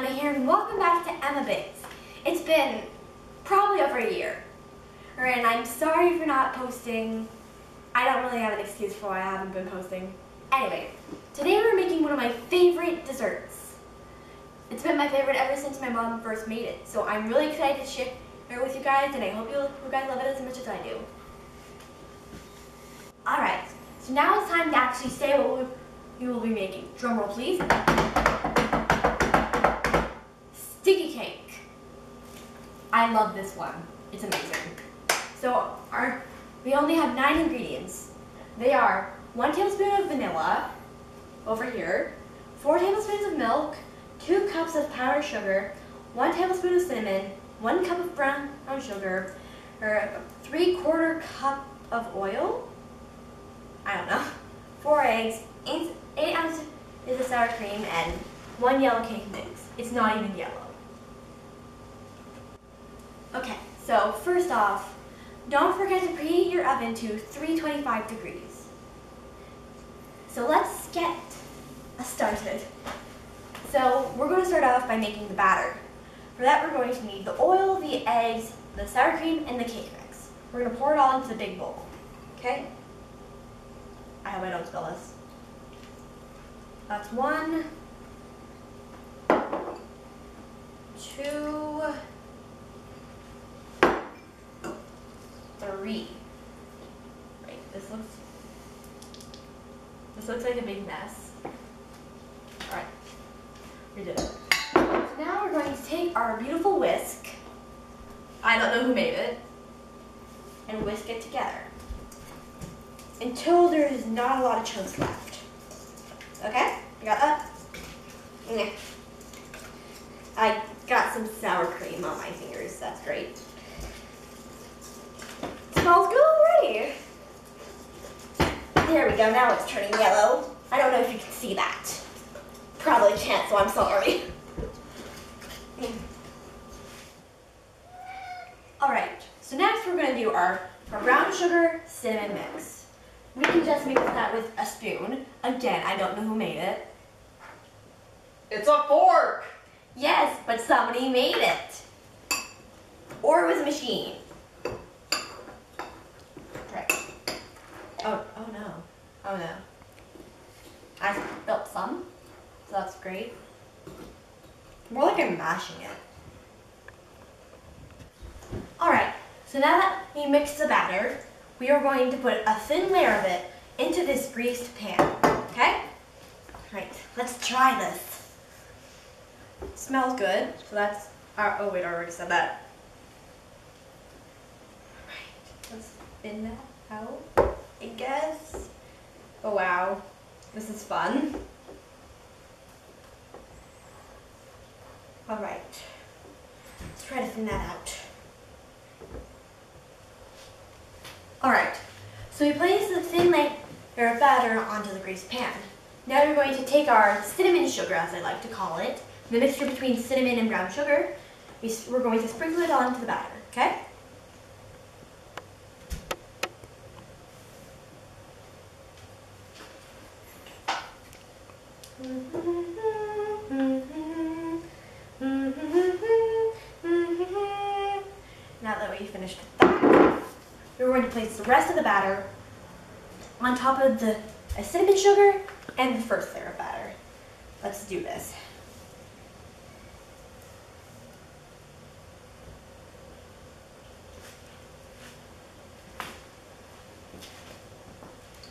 Emma here and welcome back to Emma Bakes. It's been probably over a year. And I'm sorry for not posting. I don't really have an excuse for why I haven't been posting. Anyway, today we're making one of my favorite desserts. It's been my favorite ever since my mom first made it. So I'm really excited to share it with you guys and I hope you, you guys love it as much as I do. Alright, so now it's time to actually say what we will be making. Drum roll please. Cake. I love this one. It's amazing. So our we only have nine ingredients. They are one tablespoon of vanilla over here, four tablespoons of milk, two cups of powdered sugar, one tablespoon of cinnamon, one cup of brown sugar, or three quarter cup of oil, I don't know, four eggs, eight, eight ounces of sour cream, and one yellow cake mix. It's not even yellow. Okay, so first off, don't forget to preheat your oven to 325 degrees. So let's get started. So we're going to start off by making the batter. For that we're going to need the oil, the eggs, the sour cream, and the cake mix. We're going to pour it all into the big bowl. Okay? I hope I don't spill this. That's one, two, three. Right, this looks, this looks like a big mess. All right, we did it. So now we're going to take our beautiful whisk, I don't know who made it, and whisk it together until there is not a lot of chunks left. Okay, I got that. Yeah. I got some sour cream on my fingers, that's great. Smells good already. There we go, now it's turning yellow. I don't know if you can see that. Probably can't, so I'm sorry. Alright, so next we're going to do our, our brown sugar cinnamon mix. We can just mix that with a spoon. Again, I don't know who made it. It's a fork! Yes, but somebody made it. Or it was a machine. Right. Oh, oh no. Oh no. I spilled some, More like I'm mashing it. Alright, so now that we mixed the batter, we are going to put a thin layer of it into this greased pan, okay? Alright, let's try this. It smells good, so that's, our, oh wait, I already said that. Alright, let's spin that out, I guess. Oh wow, this is fun. Alright, let's try to thin that out. Alright, so we place the thin layer of batter onto the greased pan. Now we're going to take our cinnamon sugar, as I like to call it, the mixture between cinnamon and brown sugar. We're going to sprinkle it onto the batter, okay? Finished that, we're going to place the rest of the batter on top of the cinnamon sugar and the first layer of batter. Let's do this.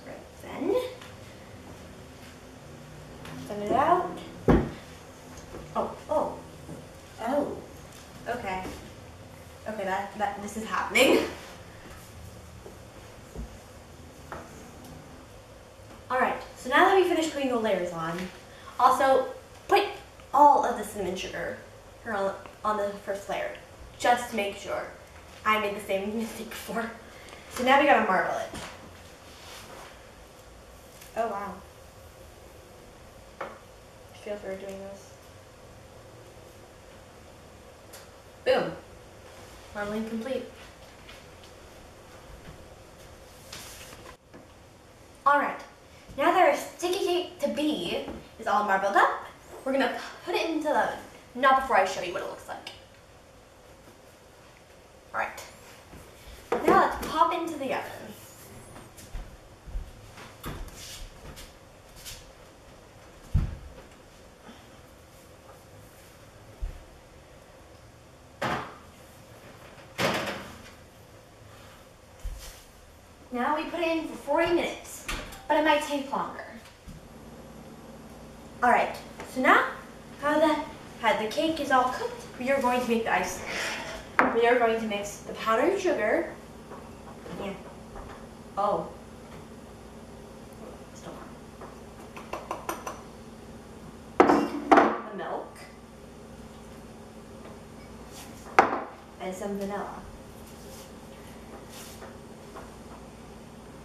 Right then, send it out. Oh, oh, oh, okay. Okay, that, that, this is happening. Alright, so now that we finished putting the layers on, also put all of the cinnamon sugar on, on the first layer, just to make sure. I made the same mistake before. So now we gotta marble it. Oh wow. Feel for doing this. Boom. Marbling complete. Alright, now that our sticky cake to be is all marbled up, we're gonna put it into the oven. not before I show you what it looks like. Alright. Now let's pop into the oven. Now we put it in for 40 minutes, but it might take longer. All right, so now how the, how the cake is all cooked, we are going to make the icing. We are going to mix the powdered sugar. Yeah. Oh. The milk. And some vanilla.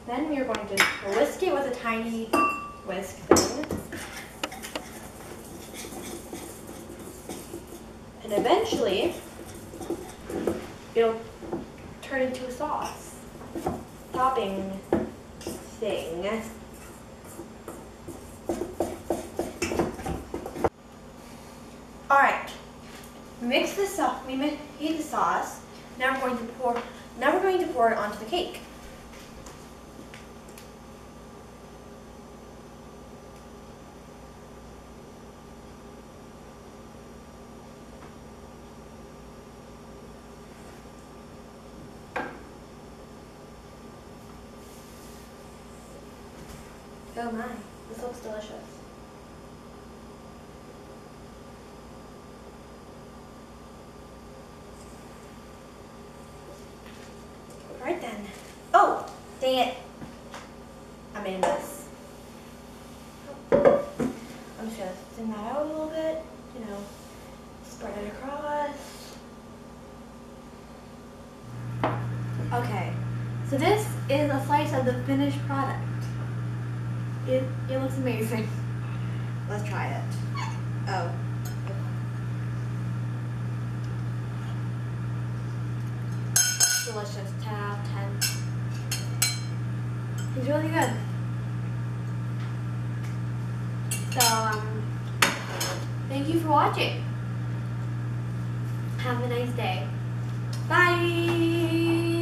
Then we are going to whisk it with a tiny whisk thing. And eventually, it'll turn into a sauce. Topping thing. Alright. Mix this up. we made the sauce. Now we're going to pour, now we're going to pour it onto the cake. Oh my, this looks delicious. Alright then. Oh, dang it. I made a mess. I'm just gonna thin that out a little bit, you know, spread it across. Okay, so this is a slice of the finished product. It, it looks amazing. Let's try it. Oh. Delicious. 10 out of 10. It's really good. So, um, thank you for watching. Have a nice day. Bye!